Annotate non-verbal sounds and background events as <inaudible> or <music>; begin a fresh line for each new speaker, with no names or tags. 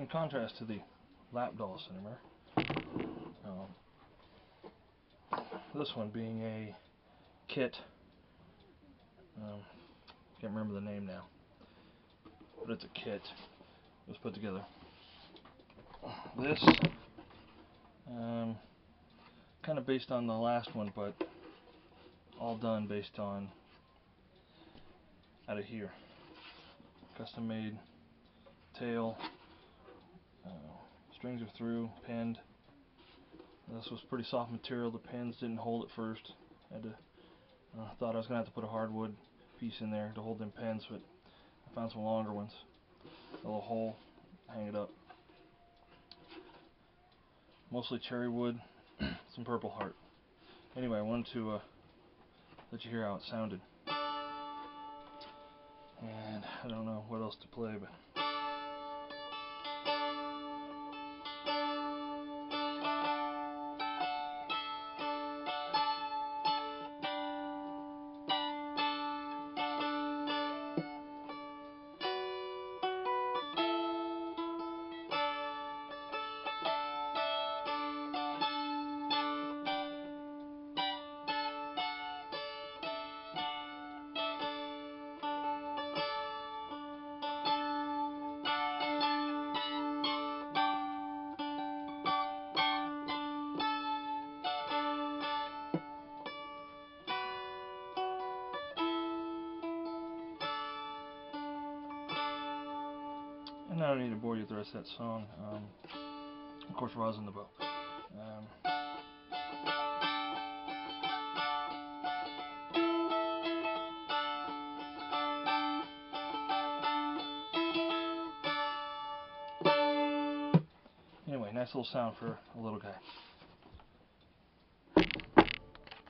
in contrast to the lap dulcimer, um, this one being a kit, um, can't remember the name now, but it's a kit. It was put together. This, um, kind of based on the last one, but all done based on out of here. Custom made tail. Strings are through, pinned. This was pretty soft material. The pins didn't hold at first. I had to, uh, thought I was gonna have to put a hardwood piece in there to hold them pins, but I found some longer ones. A little hole, hang it up. Mostly cherry wood, <clears throat> some purple heart. Anyway, I wanted to uh, let you hear how it sounded. And I don't know what else to play, but. And I don't need to bore you with the rest of that song. Um, of course, Rosin the Bow. Um, anyway, nice little sound for a little guy.